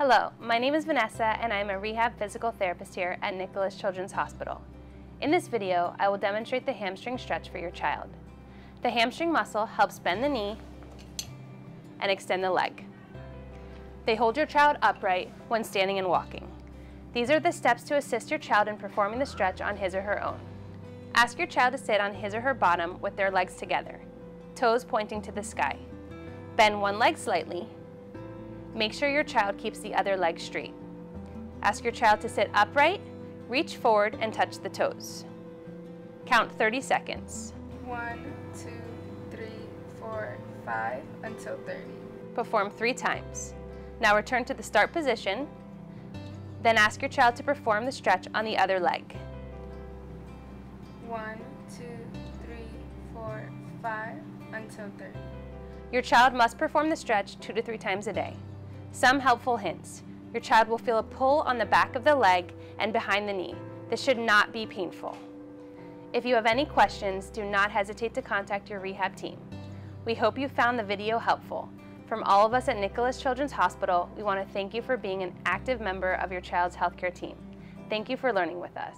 Hello, my name is Vanessa and I'm a rehab physical therapist here at Nicklaus Children's Hospital. In this video, I will demonstrate the hamstring stretch for your child. The hamstring muscle helps bend the knee and extend the leg. They hold your child upright when standing and walking. These are the steps to assist your child in performing the stretch on his or her own. Ask your child to sit on his or her bottom with their legs together, toes pointing to the sky. Bend one leg slightly Make sure your child keeps the other leg straight. Ask your child to sit upright, reach forward, and touch the toes. Count 30 seconds. One, two, three, four, five, until 30. Perform three times. Now return to the start position, then ask your child to perform the stretch on the other leg. One, two, three, four, five, until 30. Your child must perform the stretch two to three times a day. Some helpful hints. Your child will feel a pull on the back of the leg and behind the knee. This should not be painful. If you have any questions, do not hesitate to contact your rehab team. We hope you found the video helpful. From all of us at Nicklaus Children's Hospital, we want to thank you for being an active member of your child's healthcare team. Thank you for learning with us.